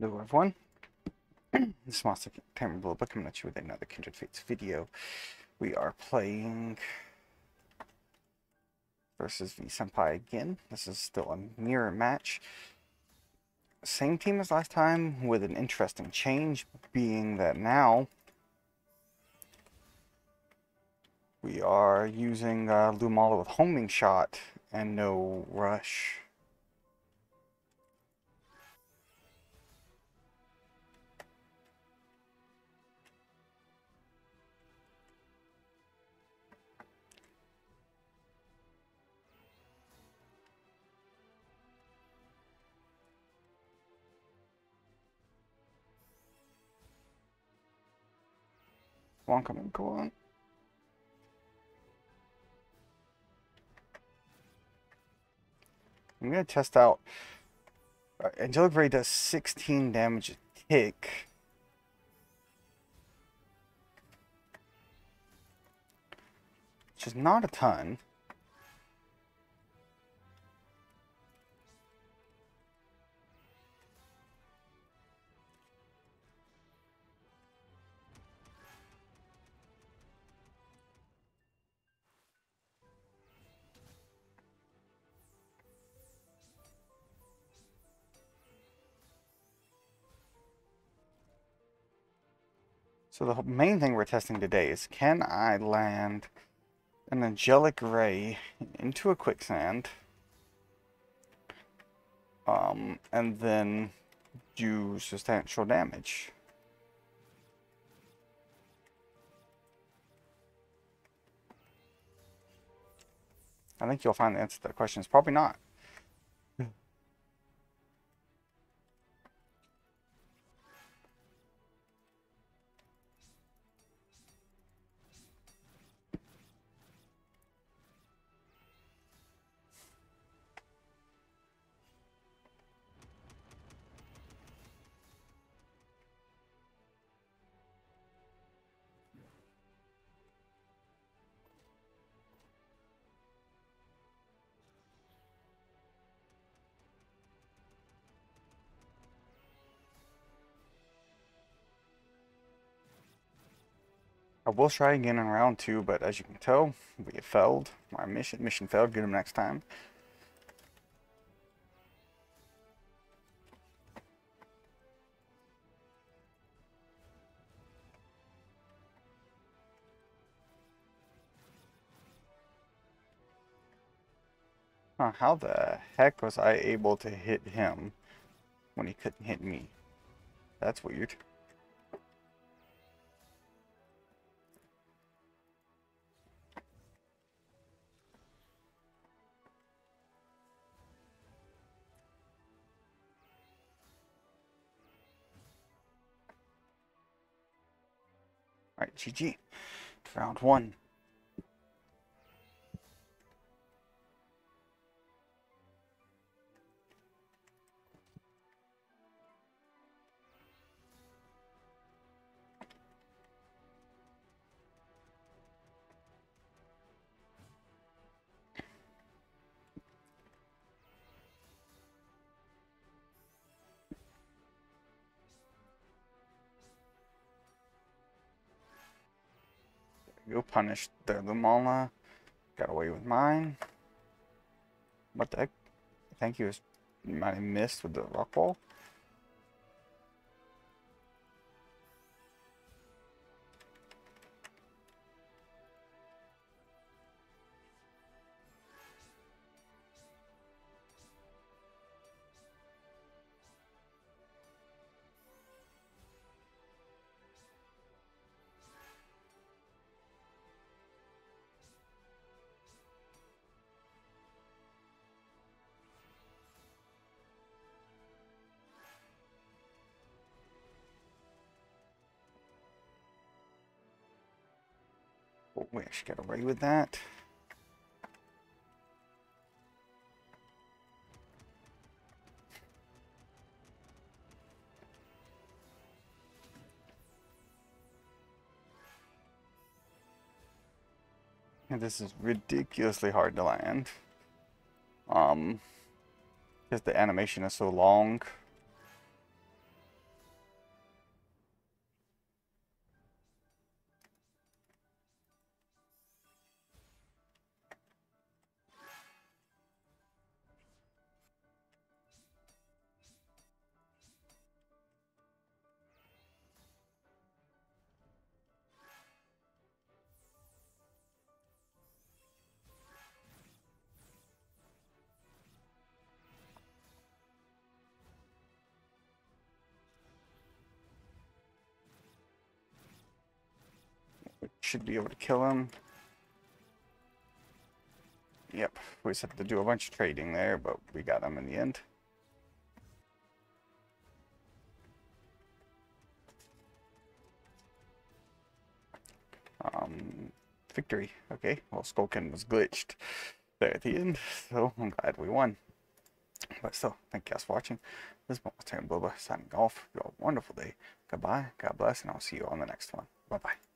Hello everyone, this is Monster Tamer Bloba coming at you with another Kindred Fates video. We are playing versus V Senpai again. This is still a mirror match. Same team as last time with an interesting change being that now we are using uh, Lumala with homing shot and no rush. Come on, come on. I'm to test out. Uh, Angelic Ray does 16 damage a tick. Which is not a ton. So the main thing we're testing today is can I land an angelic ray into a quicksand um, and then do substantial damage. I think you'll find the answer to that question is probably not. I will try again in round two, but as you can tell, we failed. My mission mission failed. Get him next time. Huh, how the heck was I able to hit him when he couldn't hit me? That's weird. GG. Round one. Go punish the Lumala. Got away with mine. What the heck? I think he was might missed with the rock wall. We actually got away with that. And this is ridiculously hard to land. Um, because the animation is so long. Should be able to kill him. Yep, we just had to do a bunch of trading there, but we got him in the end. Um, victory. Okay, well, Skulkin was glitched there at the end, so I'm glad we won. But still, thank you guys for watching. This is Tamer Bloba signing off. You have a wonderful day. Goodbye, God bless, and I'll see you on the next one. Bye bye.